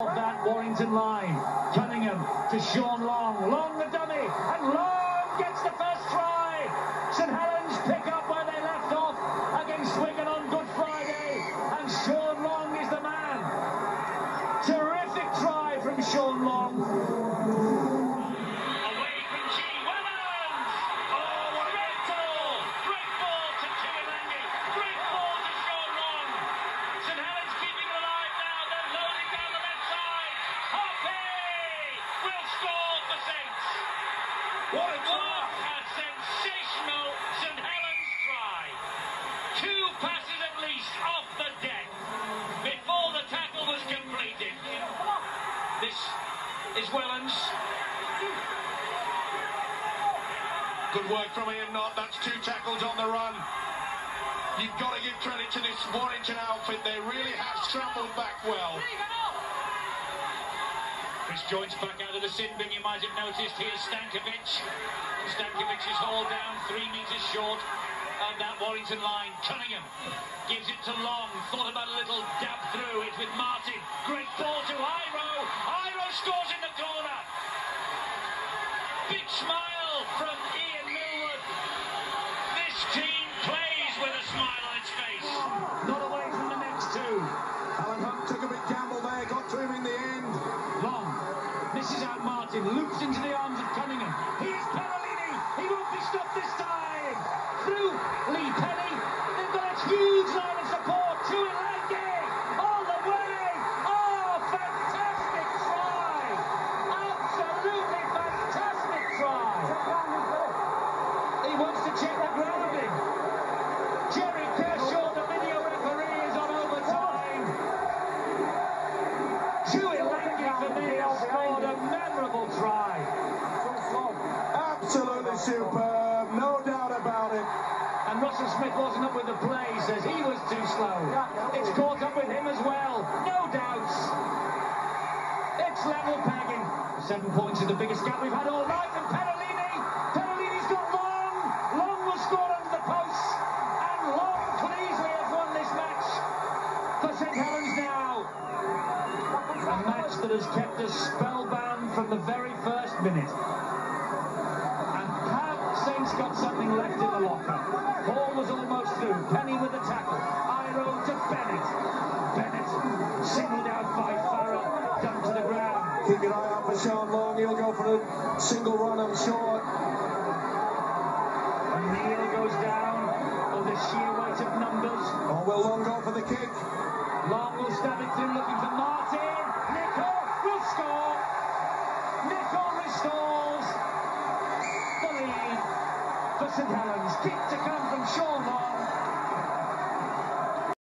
that Warrington line. Cunningham to Sean Long. Long the dummy, and Long gets the first try. St Helens pick up where they left off against Wigan on Good Friday, and Sean Wellens. Good work from Ian Knott. That's two tackles on the run. You've got to give credit to this Warrington outfit. They really have scrambled back well. Chris Joynt back out of the sin bin, you might have noticed. Here's Stankevitch. Stankevitch is hauled down three metres short that Warrington line. Cunningham gives it to Long. Thought about a little dab through. It's with Martyn. Great ball to Iro. Iro scores in the corner. Big smile from Ian Millward. This team plays with a smile on its face. Oh, not away from the next two. Alan Hunte took a big gamble there, got to him in the end. Long misses out Martyn, loops into the Me has scored a memorable try. Absolutely superb, no doubt about it. And Russell Smith wasn't up with the play, he says he was too slow. It's caught up with him as well, no doubts. It's level pegging. Seven points is the biggest gap we've had all night. And Perelini, Perelini's got long. Long will score under the posts. And Long could easily have won this match for St Helens match that has kept us spellbound from the very first minute. And have Saints got something left in the locker? Ball was almost through. Penny with the tackle. Iro to Bennett. Bennett singled out by Farrell. Done to the ground. Keep your eye out for Sean Long, he'll go for a single run, I'm sure. And Neil goes down under the sheer weight of numbers. Oh, or will Long go for the kick? Long will stab it through looking for St Helens. Kick to come from Sean Long.